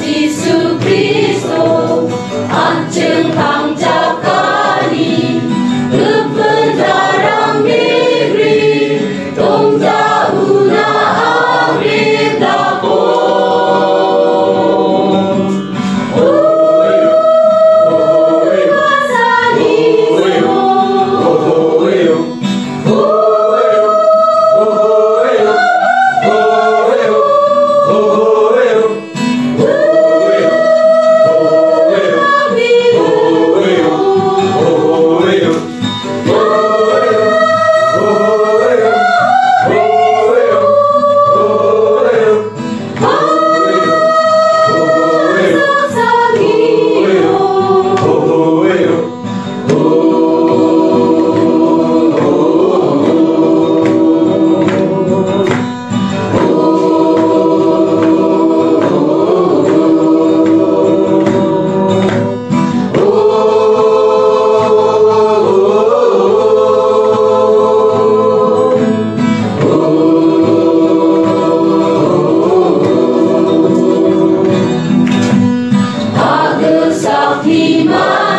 Jesus. of the.